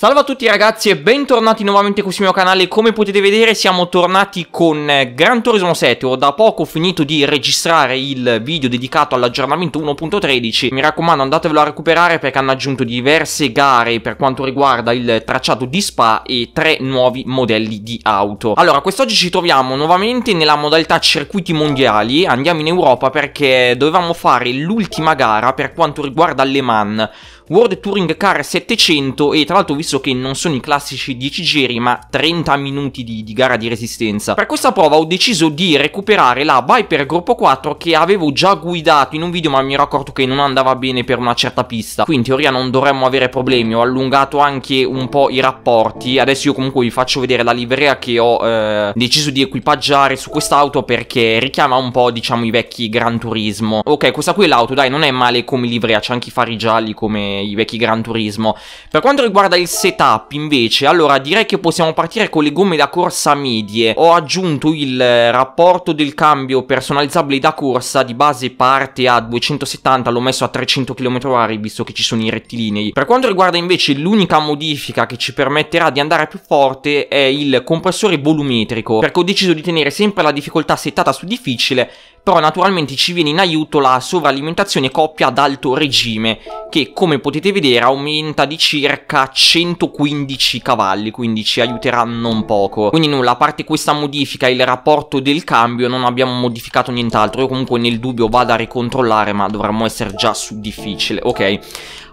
Salve a tutti ragazzi e bentornati nuovamente qui sul mio canale, come potete vedere siamo tornati con Gran Turismo 7, ho da poco finito di registrare il video dedicato all'aggiornamento 1.13, mi raccomando andatevelo a recuperare perché hanno aggiunto diverse gare per quanto riguarda il tracciato di Spa e tre nuovi modelli di auto. Allora quest'oggi ci troviamo nuovamente nella modalità circuiti mondiali, andiamo in Europa perché dovevamo fare l'ultima gara per quanto riguarda Le Mans, World Touring Car 700 e tra l'altro visto che non sono i classici 10 giri ma 30 minuti di, di, gara di resistenza. Per questa prova ho deciso di recuperare la Viper Gruppo 4 che avevo già guidato in un video ma mi ero accorto che non andava bene per una certa pista. Qui in teoria non dovremmo avere problemi, ho allungato anche un po' i rapporti. Adesso io comunque vi faccio vedere la livrea che ho eh, deciso di equipaggiare su quest'auto perché richiama un po' diciamo i vecchi Gran Turismo. Ok questa qui è l'auto dai non è male come livrea, c'è anche i fari gialli come i vecchi Gran Turismo. Per quanto riguarda il setup invece, allora direi che possiamo partire con le gomme da corsa medie. Ho aggiunto il rapporto del cambio personalizzabile da corsa, di base parte a 270, l'ho messo a 300 km/h visto che ci sono i rettilinei. Per quanto riguarda invece l'unica modifica che ci permetterà di andare più forte è il compressore volumetrico, perché ho deciso di tenere sempre la difficoltà settata su difficile però naturalmente ci viene in aiuto la sovralimentazione coppia ad alto regime, che come potete vedere aumenta di circa 115 cavalli, quindi ci aiuterà non poco. Quindi nulla, a parte questa modifica e il rapporto del cambio, non abbiamo modificato nient'altro. Io comunque nel dubbio vado a ricontrollare, ma dovremmo essere già su difficile, ok?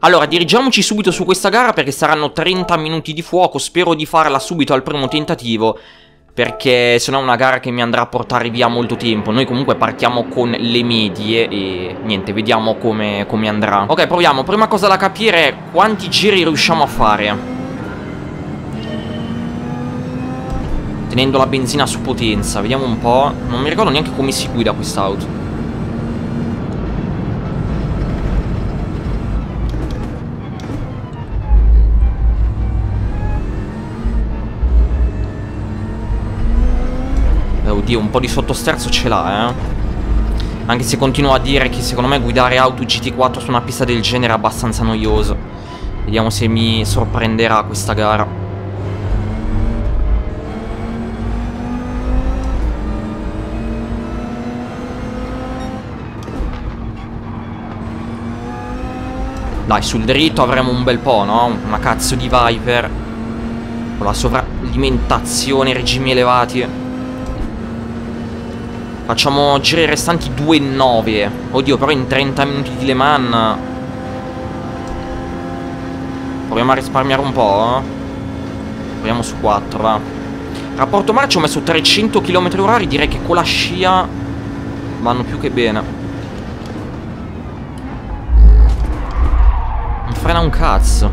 Allora, dirigiamoci subito su questa gara perché saranno 30 minuti di fuoco, spero di farla subito al primo tentativo perché se no è una gara che mi andrà a portare via molto tempo. Noi comunque partiamo con le medie e niente, vediamo come, come andrà. Ok, proviamo. Prima cosa da capire è quanti giri riusciamo a fare. Tenendo la benzina su potenza, vediamo un po'. Non mi ricordo neanche come si guida quest'auto. Oddio, un po' di sottosterzo ce l'ha, eh. Anche se continuo a dire che secondo me guidare auto GT4 su una pista del genere è abbastanza noioso. Vediamo se mi sorprenderà questa gara. Dai, sul dritto avremo un bel po', no? Una cazzo di Viper. Con la sovralimentazione, regimi elevati. Facciamo giri restanti 2,9 Oddio però in 30 minuti di Le Mans. Proviamo a risparmiare un po' eh? Proviamo su 4 va. Rapporto marcia ho messo 300 km h Direi che con la scia Vanno più che bene. Non frena un cazzo.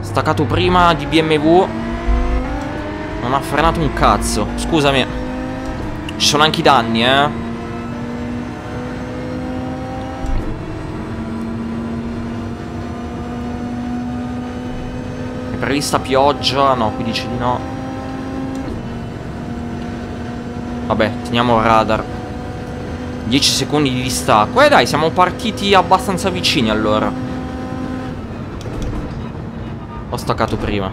Staccato prima di BMW Non ha frenato un cazzo. Scusami ci sono anche i danni, eh. È prevista pioggia? No, qui dice di no. Vabbè, teniamo il radar. 10 secondi di distacco. Eh dai, siamo partiti abbastanza vicini allora. Ho staccato prima.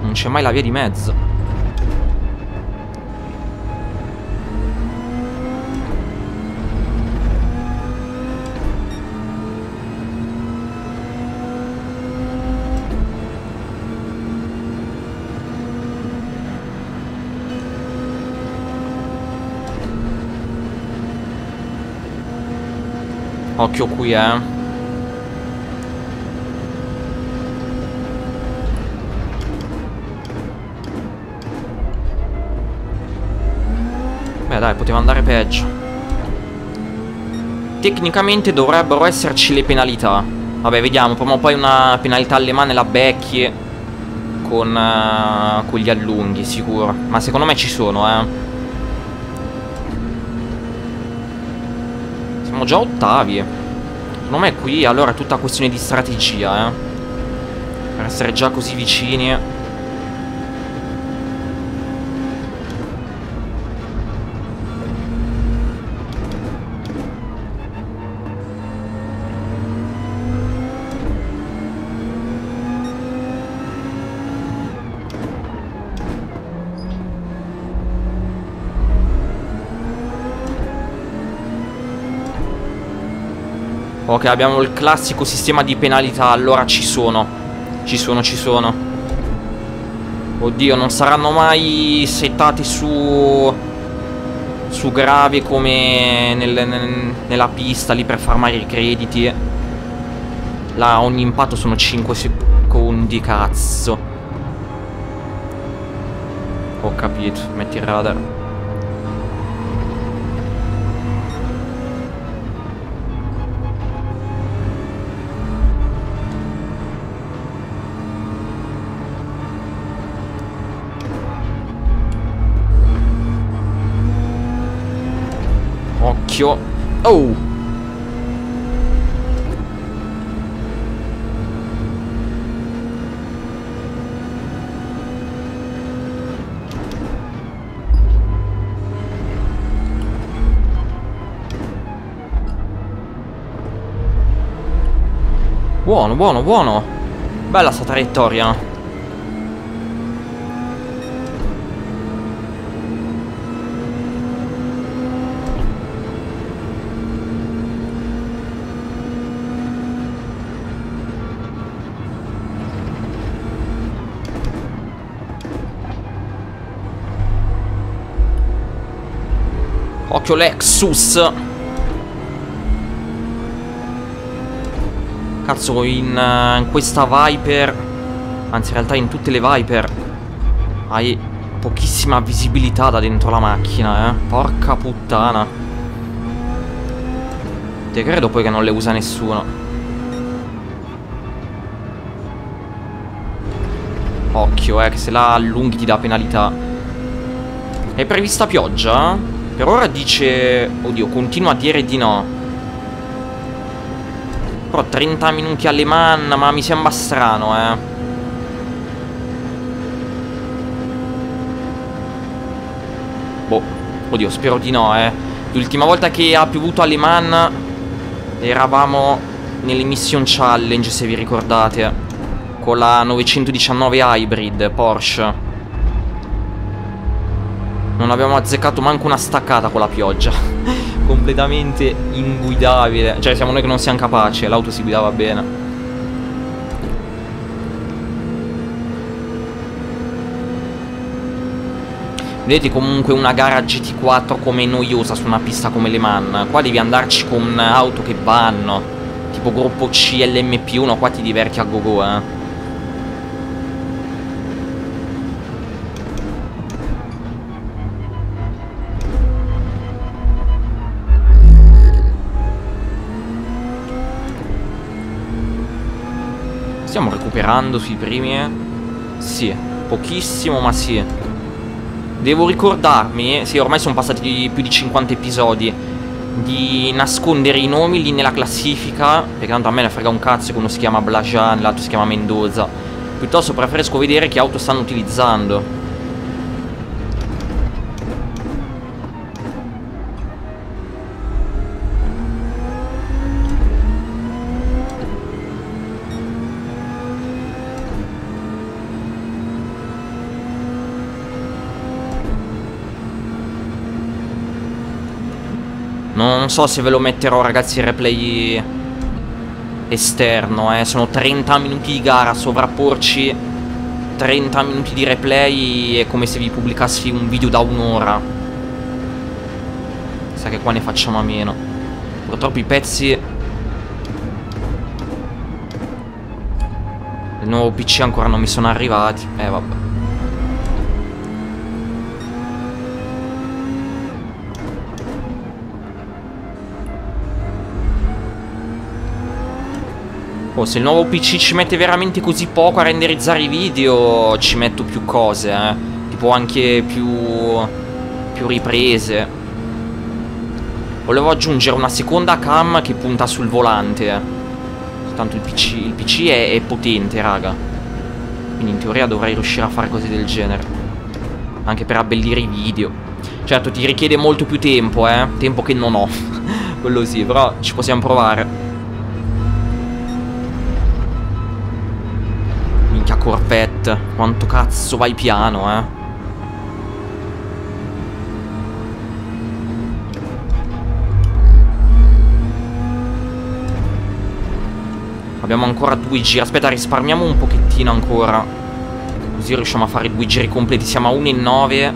Non c'è mai la via di mezzo. Occhio qui, eh. Beh dai, poteva andare peggio. Tecnicamente dovrebbero esserci le penalità. Vabbè, vediamo, prima o poi una penalità alle mani la becchi con, uh, con gli allunghi, sicuro. Ma secondo me ci sono, eh. Siamo già ottavi. Secondo me qui allora è tutta questione di strategia, eh. Per essere già così vicini. Ok, abbiamo il classico sistema di penalità. Allora ci sono. Ci sono, ci sono. Oddio, non saranno mai settati su... Su gravi come nel, nel, nella pista lì per farmare i crediti. Là ogni impatto sono 5 secondi, cazzo. Ho capito, metti il radar. Occhio. Oh! Buono, buono, buono. Bella sta traiettoria. Occhio Lexus. Cazzo in, uh, in questa Viper Anzi in realtà in tutte le Viper Hai pochissima visibilità da dentro la macchina eh. Porca puttana. Te credo poi che non le usa nessuno. Occhio eh che se la allunghi ti dà penalità. È prevista pioggia? Per ora dice... Oddio, continua a dire di no. Però 30 minuti alle man, ma mi sembra strano, eh. Boh, oddio, spero di no, eh. L'ultima volta che ha piovuto alle man eravamo nelle mission challenge, se vi ricordate. Con la 919 Hybrid Porsche. Non abbiamo azzeccato manco una staccata con la pioggia. Completamente inguidabile. Cioè siamo noi che non siamo capaci L'auto si guidava bene. Vedete comunque una gara GT4 come noiosa su una pista come Le Mans. Qua devi andarci con auto che vanno. Tipo gruppo C, LMP1 Qua ti diverti a go go eh recuperando sui primi? Eh? Sì, pochissimo ma sì Devo ricordarmi, sì ormai sono passati più di 50 episodi Di nascondere i nomi lì nella classifica Perché tanto a me ne frega un cazzo che uno si chiama Blajan, l'altro si chiama Mendoza Piuttosto preferisco vedere che auto stanno utilizzando Non so se ve lo metterò ragazzi il replay esterno eh. Sono 30 minuti di gara Sovrapporci 30 minuti di replay È come se vi pubblicassi un video da un'ora. Sa che qua ne facciamo a meno. Purtroppo i pezzi Il nuovo PC ancora non mi sono arrivati. Eh vabbè Oh, se il nuovo PC ci mette veramente così poco a renderizzare i video, ci metto più cose, eh. Tipo anche più... più riprese. Volevo aggiungere una seconda cam che punta sul volante, eh. Tanto il PC, il PC è, è potente, raga. Quindi in teoria dovrei riuscire a fare cose del genere. Anche per abbellire i video. Certo, ti richiede molto più tempo, eh. Tempo che non ho. Quello sì, però ci possiamo provare. Corvette Quanto cazzo vai piano, eh Abbiamo ancora due giri. Aspetta, risparmiamo un pochettino ancora. Così riusciamo a fare due giri completi. Siamo a 1,9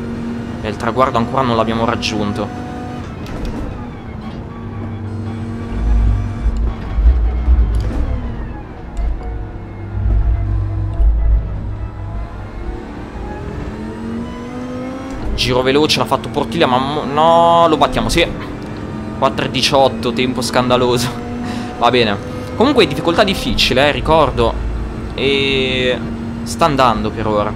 e il traguardo ancora non l'abbiamo raggiunto. Giro veloce, l'ha fatto Portiglia, ma no, lo battiamo, sì. 4.18, tempo scandaloso. Va bene. Comunque difficoltà difficile, eh, ricordo. E sta andando per ora.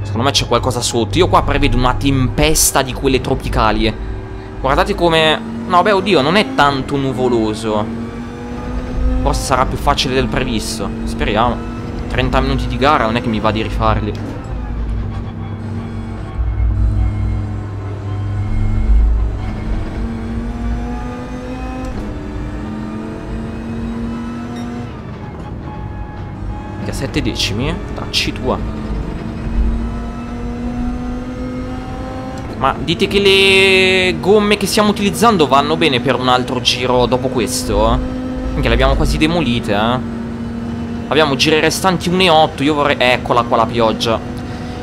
Secondo me c'è qualcosa sotto. Io qua prevedo una tempesta di quelle tropicali. Guardate come... No, beh, oddio, non è tanto nuvoloso. Forse sarà più facile del previsto. Speriamo. 30 minuti di gara non è che mi va di rifarli. Che a 7 decimi? Tacci tua. Ma dite che le gomme che stiamo utilizzando vanno bene per un altro giro dopo questo? Anche le abbiamo quasi demolite, eh? Abbiamo giri restanti 1,8 Io vorrei... Eccola qua la pioggia.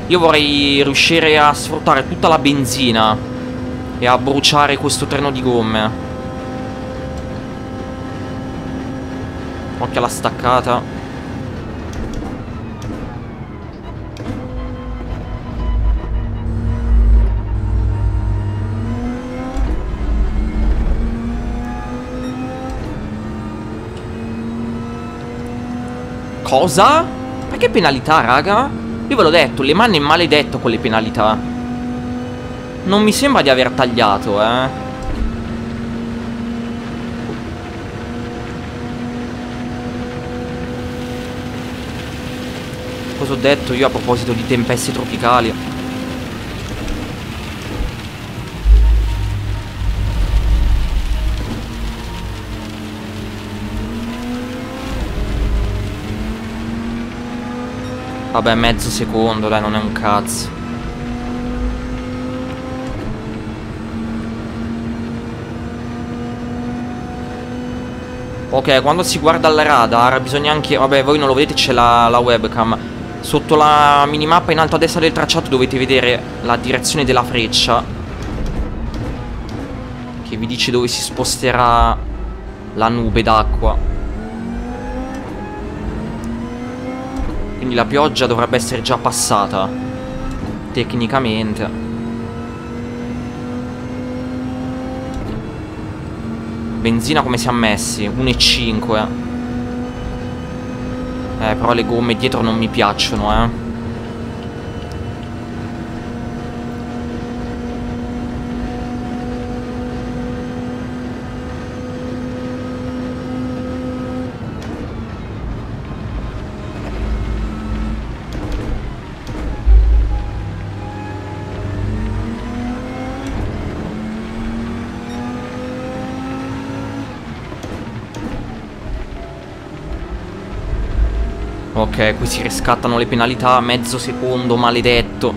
Io vorrei riuscire a sfruttare tutta la benzina E a bruciare questo treno di gomme. Occhio alla staccata Cosa? Ma che penalità, raga? Io ve l'ho detto, Le Mani è maledetto con le penalità. Non mi sembra di aver tagliato, eh. Cosa ho detto io a proposito di tempeste tropicali? Vabbè, mezzo secondo, dai, non è un cazzo. Ok, quando si guarda il radar bisogna anche... Vabbè, voi non lo vedete, c'è la, la webcam. Sotto la minimappa in alto a destra del tracciato dovete vedere la direzione della freccia. Che vi dice dove si sposterà la nube d'acqua. Quindi la pioggia dovrebbe essere già passata. Tecnicamente. Benzina come siamo messi? 1,5 Eh però le gomme dietro non mi piacciono eh Ok, qui si riscattano le penalità Mezzo secondo, maledetto.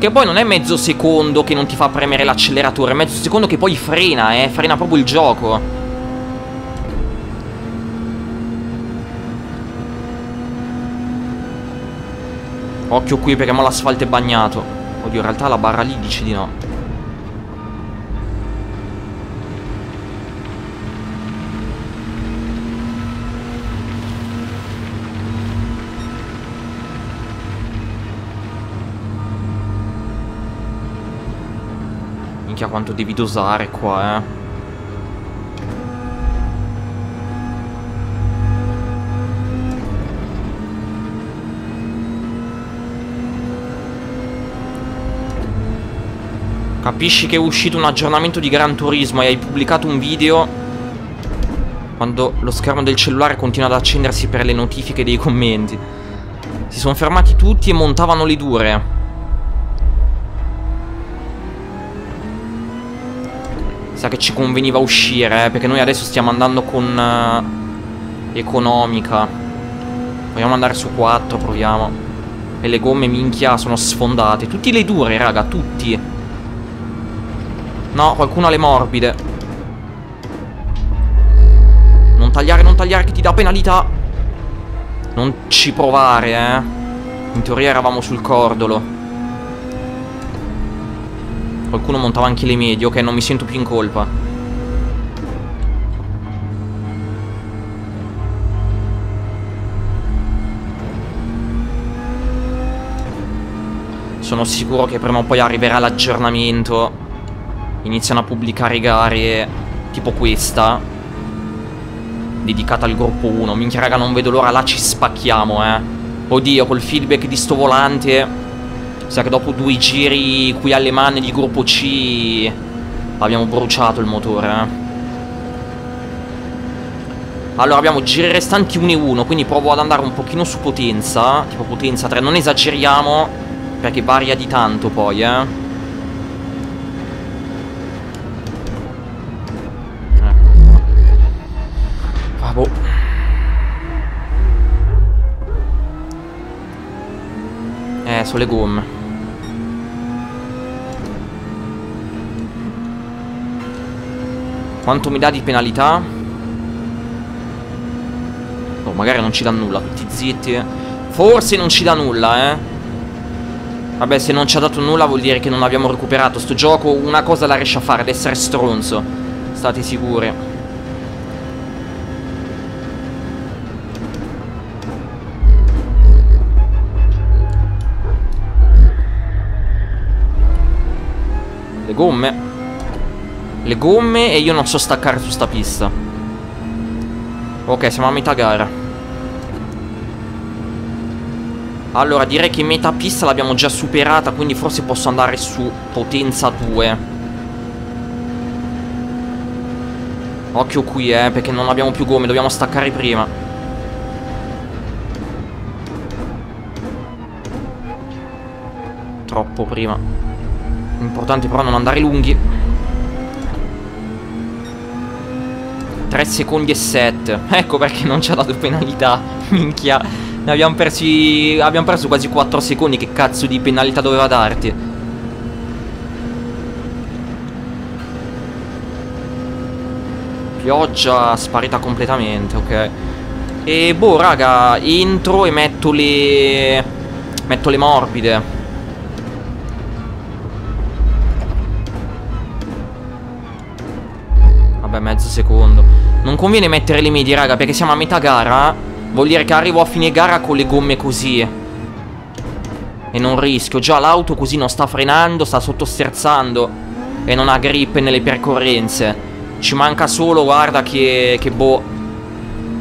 Che poi non è mezzo secondo che non ti fa premere l'acceleratore È mezzo secondo che poi frena, eh Frena proprio il gioco. Occhio qui perché mo l'asfalto è bagnato. Oddio, in realtà la barra lì dice di no Minchia quanto devi dosare qua, eh. Capisci che è uscito un aggiornamento di Gran Turismo e hai pubblicato un video quando lo schermo del cellulare continua ad accendersi per le notifiche dei commenti. Si sono fermati tutti e montavano le dure. Sa che ci conveniva uscire, eh, perché noi adesso stiamo andando con uh, economica. Vogliamo andare su 4, proviamo. E le gomme, minchia, sono sfondate. Tutti le dure, raga, tutti. No, qualcuno ha le morbide. Non tagliare, non tagliare che ti dà penalità. Non ci provare, eh. In teoria eravamo sul cordolo. Qualcuno montava anche le medie. Ok, non mi sento più in colpa. Sono sicuro che prima o poi arriverà l'aggiornamento Iniziano a pubblicare gare Tipo questa Dedicata al gruppo 1 Minchia raga non vedo l'ora là ci spacchiamo eh Oddio col feedback di sto volante Sa che dopo due giri qui alle manne di gruppo C Abbiamo bruciato il motore eh allora abbiamo giri restanti 1 e 1 Quindi provo ad andare un pochino su potenza Tipo potenza 3 Non esageriamo perché varia di tanto poi, eh. Ecco. Vabbè. Eh, sono le gomme. Quanto mi dà di penalità? Oh, magari non ci dà nulla, tutti zitti. Forse non ci dà nulla, eh. Vabbè, se non ci ha dato nulla vuol dire che non abbiamo recuperato sto gioco. Una cosa la riesce a fare, ad essere stronzo. State sicuri. Le gomme. Le gomme e io non so staccare su sta pista. Ok, siamo a metà gara. Allora direi che metà pista l'abbiamo già superata Quindi forse posso andare su potenza 2 Occhio qui eh Perché non abbiamo più gomme Dobbiamo staccare prima Troppo prima Importante però non andare lunghi 3 secondi e 7 Ecco perché non ci ha dato penalità. Minchia. Ne abbiamo persi Abbiamo perso quasi 4 secondi. Che cazzo di penalità doveva darti? Pioggia sparita completamente Ok. E boh raga Entro e metto le Metto le morbide. Vabbè mezzo secondo Non conviene mettere le medie raga Perché siamo a metà gara. Vuol dire che arrivo a fine gara con le gomme così. E non rischio. Già l'auto così non sta frenando Sta sottosterzando. E non ha grip nelle percorrenze. Ci manca solo, guarda, che, che boh.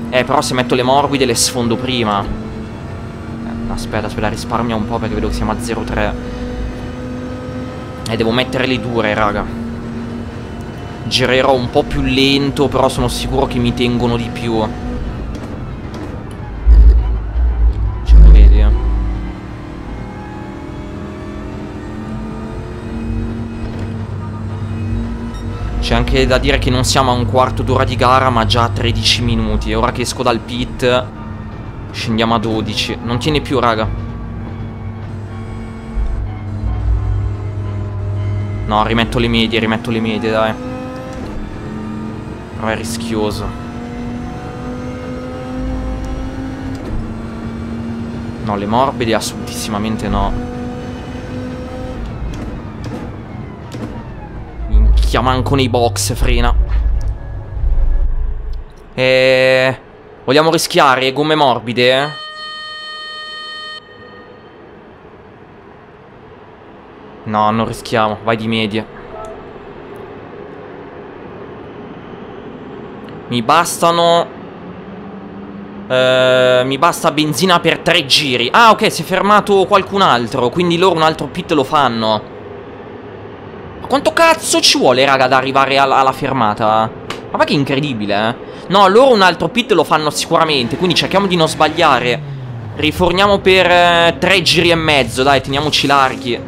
Eh, però se metto le morbide le sfondo prima. Eh, Aspetta, aspetta, risparmia un po' perché vedo che siamo a 0,3 E devo mettere le dure, raga Girerò un po' più lento Però sono sicuro che mi tengono di più. C'è anche da dire che non siamo a un quarto d'ora di gara ma già a 13 minuti. E ora che esco dal pit Scendiamo a 12 Non tiene più raga. No rimetto le medie Rimetto le medie dai Però è rischioso No le morbide assolutissimamente no Minchia, manco nei box, frena. E... Vogliamo rischiare gomme morbide? Eh? No, non rischiamo. Vai di media. Mi bastano... Uh, mi basta benzina per tre giri. Ah, ok, si è fermato qualcun altro. Quindi loro un altro pit lo fanno. Quanto cazzo ci vuole, raga, ad arrivare alla, alla fermata? Ma che incredibile, eh? No, loro un altro pit lo fanno sicuramente, quindi cerchiamo di non sbagliare. Riforniamo per eh, tre giri e mezzo, dai, teniamoci larghi.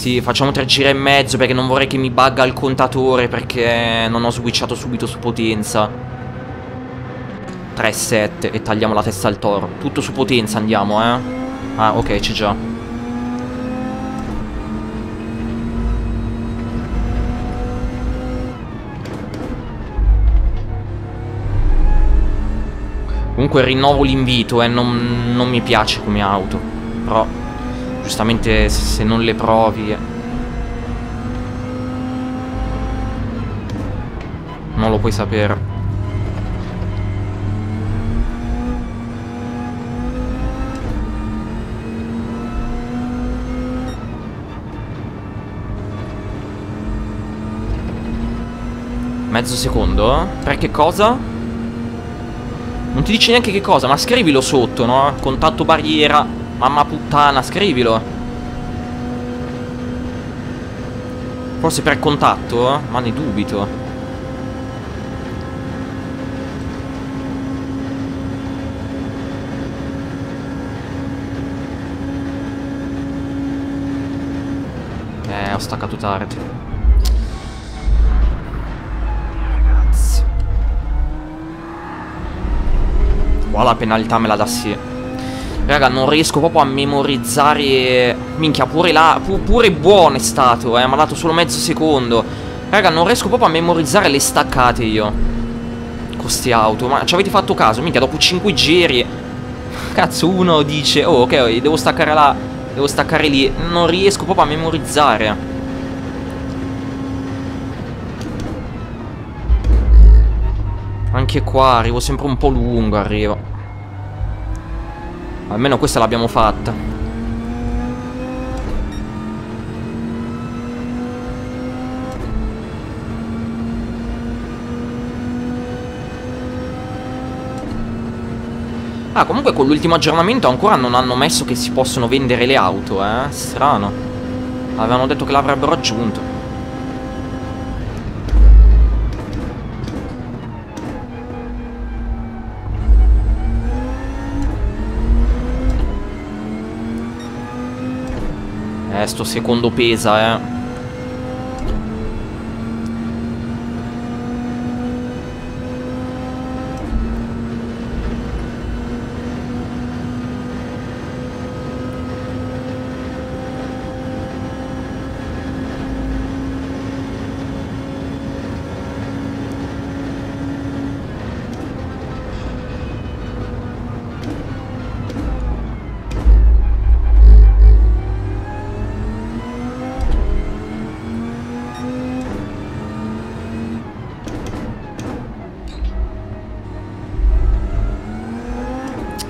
Sì, facciamo tre giri e mezzo perché non vorrei che mi bugga il contatore perché non ho switchato subito su potenza. 3-7 e tagliamo la testa al toro. Tutto su potenza andiamo, eh. Ah, ok, c'è già. Comunque rinnovo l'invito, eh, non, non mi piace come auto. Però giustamente, se non le provi... Eh. Non lo puoi sapere. Mezzo secondo? Per che cosa? Non ti dice neanche che cosa, ma scrivilo sotto, no? Contatto barriera, mamma puttana, scrivilo. Forse per contatto? Ma ne dubito. Eh, ho staccato tardi. Qua la penalità me la dà sì. Raga, non riesco proprio a memorizzare... Minchia, pure là... Pu pure buono è stato, eh. Mi ha dato solo mezzo secondo. Raga, non riesco proprio a memorizzare le staccate io. Con ste auto. Ma ci avete fatto caso? Minchia, dopo 5 giri... Cazzo, uno dice... Oh, ok, devo staccare là. Devo staccare lì. Non riesco proprio a memorizzare. Anche qua arrivo sempre un po' lungo, arrivo. Almeno questa l'abbiamo fatta. Ah, comunque con l'ultimo aggiornamento ancora non hanno messo che si possono vendere le auto, eh? Strano. Avevano detto che l'avrebbero aggiunto. Eh, sto secondo pesa, eh.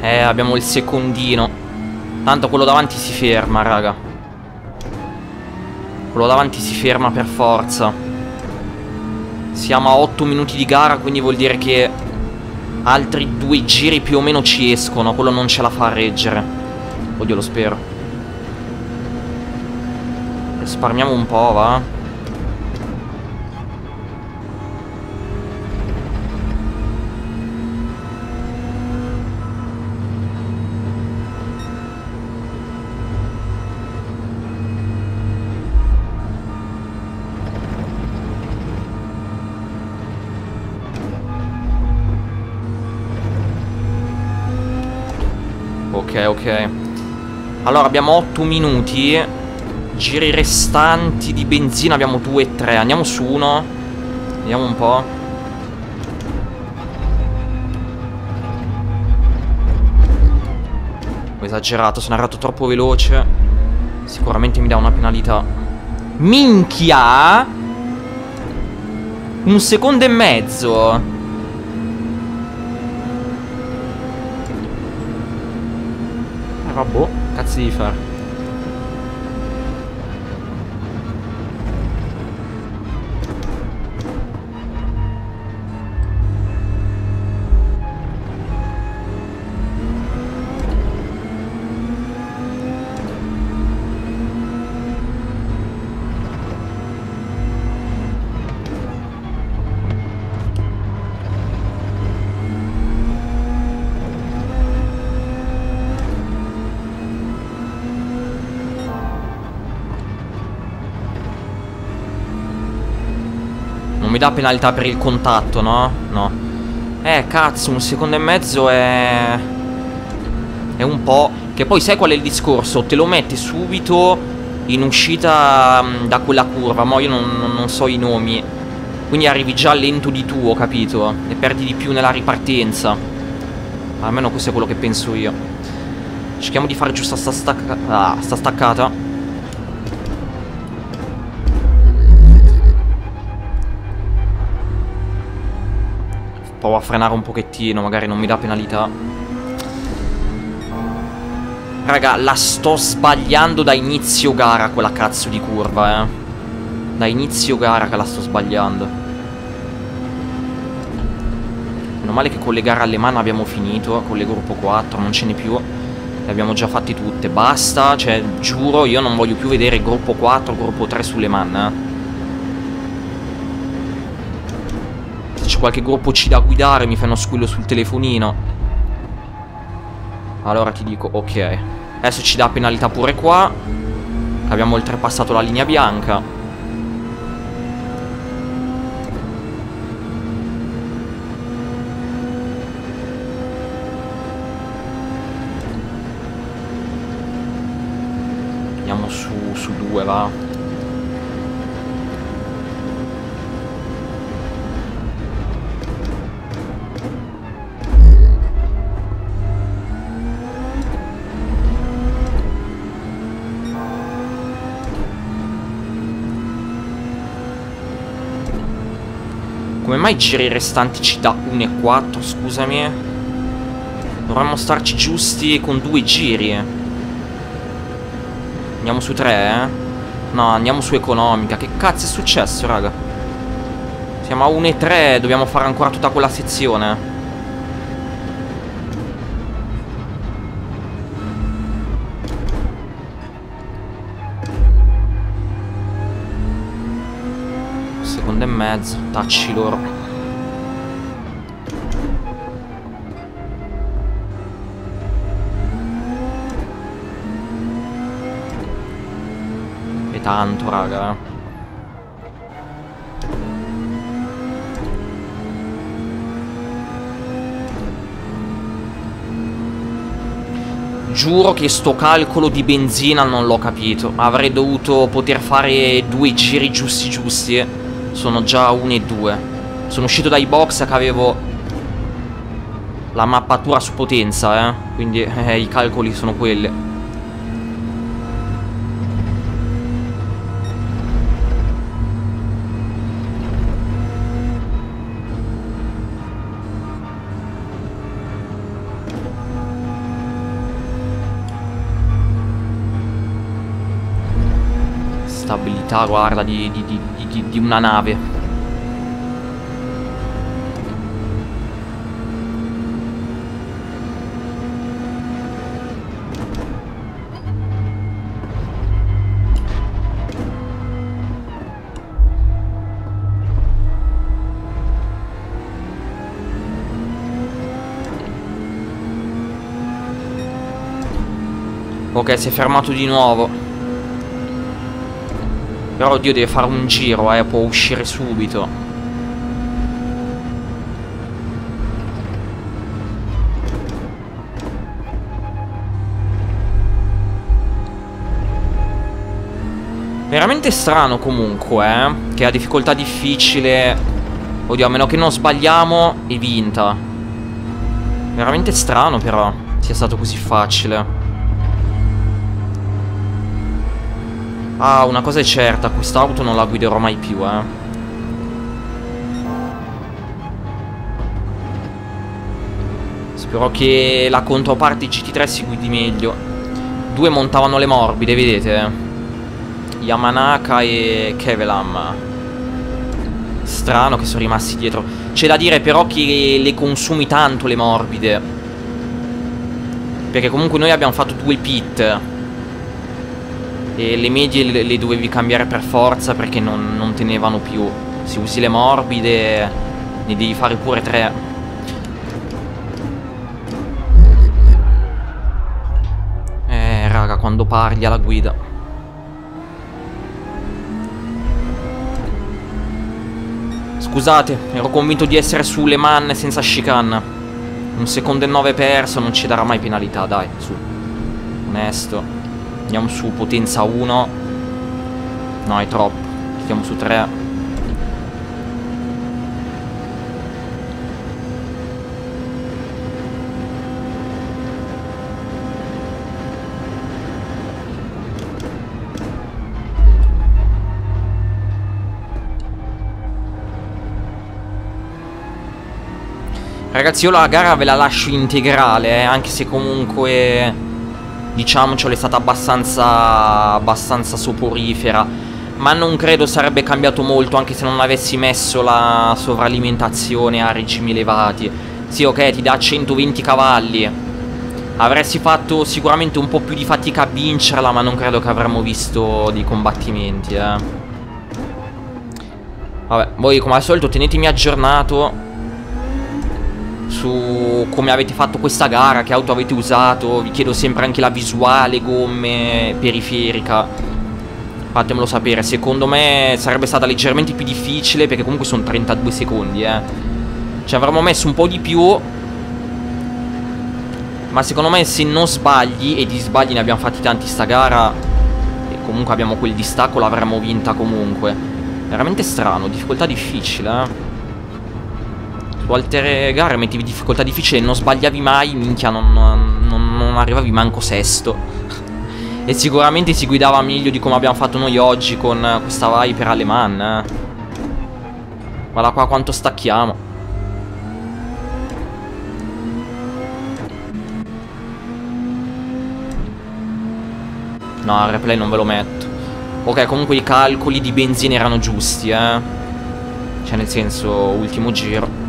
Eh, abbiamo il secondino. Tanto quello davanti si ferma, raga. Quello davanti si ferma per forza. Siamo a 8 minuti di gara, quindi vuol dire che altri due giri più o meno ci escono. Quello non ce la fa a reggere. Oddio, lo spero. Risparmiamo un po', va? Ok, ok. Allora, abbiamo 8 minuti. Giri restanti di benzina abbiamo 2 e 3. Andiamo su uno. Vediamo un po'. Ho esagerato, sono arrivato troppo veloce. Sicuramente mi dà una penalità. Minchia! Un secondo e mezzo. Boh, Non mi dà penalità per il contatto, no? No. Eh, cazzo, un secondo e mezzo è... È un po'... Che poi sai qual è il discorso? Te lo metti subito in uscita mm, da quella curva, ma io non, non so i nomi. Quindi arrivi già lento di tuo, capito? E perdi di più nella ripartenza. Almeno questo è quello che penso io. Cerchiamo di fare giusta sta, stacca ah, sta staccata. Provo a frenare un pochettino, magari non mi dà penalità. Raga, la sto sbagliando da inizio gara quella cazzo di curva, eh. Da inizio gara che la sto sbagliando. Meno male che con le gare alle abbiamo finito, con le gruppo 4, non ce n'è più. Le abbiamo già fatte tutte, basta, cioè, giuro, io non voglio più vedere gruppo 4, gruppo 3 sulle man, eh. Se c'è qualche gruppo C da guidare mi fanno squillo sul telefonino. Allora ti dico, ok. Adesso ci dà penalità pure qua. Abbiamo oltrepassato la linea bianca. Mai giri restanti ci dà 1 e 4, scusami? Dovremmo starci giusti con due giri. Andiamo su 3, eh? No, andiamo su economica. Che cazzo è successo, raga? Siamo a 1 e 3, dobbiamo fare ancora tutta quella sezione. secondo e mezzo Tacci loro tanto raga. Giuro che sto calcolo di benzina non l'ho capito Avrei dovuto poter fare due giri giusti giusti. Sono già 1 e 2 Sono uscito dai box che avevo La mappatura su potenza eh Quindi eh, i calcoli sono quelli stabilità, guarda, di, di, di, di una nave. Ok, si è fermato di nuovo. Però Dio deve fare un giro, eh, può uscire subito. Veramente strano comunque, eh, che ha difficoltà difficile. Oddio, a meno che non sbagliamo, è vinta. Veramente strano però, sia stato così facile. Ah, una cosa è certa, quest'auto non la guiderò mai più, eh. Spero che la controparte GT3 si guidi meglio. Due montavano le morbide, vedete? Yamanaka e Kevelam. Strano che sono rimasti dietro. C'è da dire però che le consumi tanto le morbide. Perché comunque noi abbiamo fatto due pit. E le medie le, le dovevi cambiare per forza perché non, non tenevano più. Se usi le morbide ne devi fare pure tre. Eh, raga, quando parli alla guida. Scusate, ero convinto di essere sulle manne senza chicane. Un secondo e nove perso non ci darà mai penalità, dai, su. Onesto. Andiamo su potenza 1. No, è troppo. Andiamo su 3. Ragazzi io la gara ve la lascio integrale eh, Anche se comunque diciamocelo, è stata abbastanza, abbastanza soporifera. Ma non credo sarebbe cambiato molto anche se non avessi messo la sovralimentazione a regimi elevati. Sì, ok, ti dà 120 cavalli. Avresti fatto sicuramente un po' più di fatica a vincerla, ma non credo che avremmo visto dei combattimenti, eh. Vabbè, voi come al solito tenetemi aggiornato su come avete fatto questa gara, che auto avete usato, vi chiedo sempre anche la visuale, gomme, periferica. Fatemelo sapere, secondo me sarebbe stata leggermente più difficile perché comunque sono 32 secondi, eh. Ci avremmo messo un po' di più. Ma secondo me se non sbagli, e di sbagli ne abbiamo fatti tanti sta gara, e comunque abbiamo quel distacco, l'avremmo vinta comunque. Veramente strano, difficoltà difficile, eh. Su altre gare mettevi difficoltà difficile non sbagliavi mai, minchia, non, non, non arrivavi manco sesto. e sicuramente si guidava meglio di come abbiamo fatto noi oggi con questa Viper Aleman. Eh. Guarda qua quanto stacchiamo. No, il replay non ve lo metto. Ok, comunque i calcoli di benzina erano giusti, eh. Cioè, nel senso, ultimo giro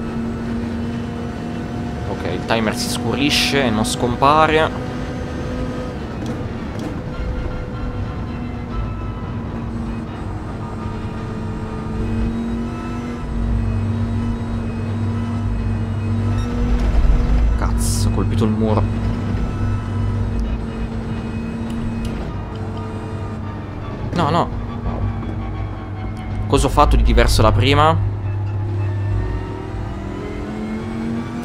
il timer si scurisce e non scompare. Cazzo, ho colpito il muro. No, no. Cosa ho fatto di diverso da prima?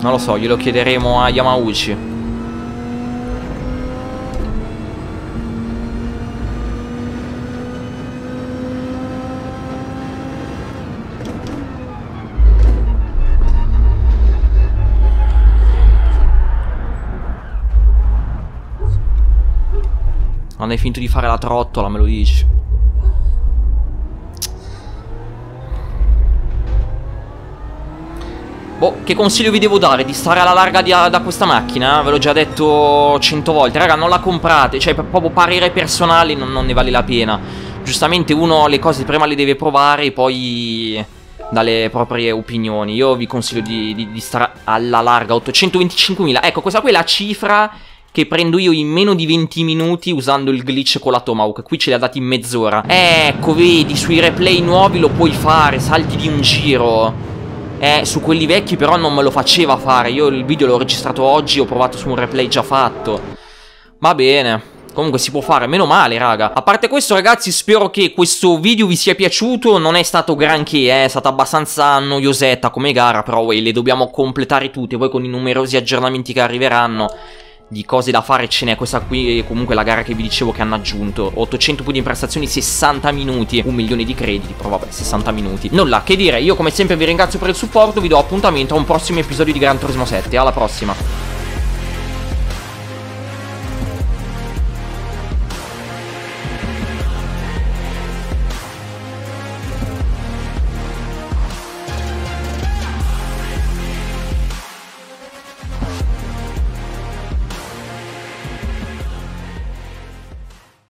Non lo so, glielo chiederemo a Yamauchi. Non hai finito di fare la trottola, me lo dici. Boh, che consiglio vi devo dare? Di stare alla larga di, da questa macchina? Ve l'ho già detto cento volte. Raga, non la comprate. Cioè, proprio parere personale non, non ne vale la pena. Giustamente uno le cose prima le deve provare e poi dalle proprie opinioni. Io vi consiglio di, di, di stare alla larga. 825.000. Ecco, questa qui è la cifra che prendo io in meno di 20 minuti usando il glitch con la Tomahawk. Qui ce li ha dati in mezz'ora. Ecco, vedi, sui replay nuovi lo puoi fare, salti di un giro. Eh, su quelli vecchi però non me lo faceva fare. Io il video l'ho registrato oggi, ho provato su un replay già fatto. Va bene. Comunque si può fare, meno male raga A parte questo ragazzi spero che questo video vi sia piaciuto Non è stato granché, eh, è stata abbastanza noiosetta come gara Però wey, le dobbiamo completare tutte Poi con i numerosi aggiornamenti che arriveranno di cose da fare ce n'è questa qui comunque la gara che vi dicevo che hanno aggiunto. 800 punti in prestazioni 60 minuti. Un milione di crediti però vabbè 60 minuti. Nulla che dire? Io come sempre vi ringrazio per il supporto. Vi do appuntamento a un prossimo episodio di Gran Turismo 7 alla prossima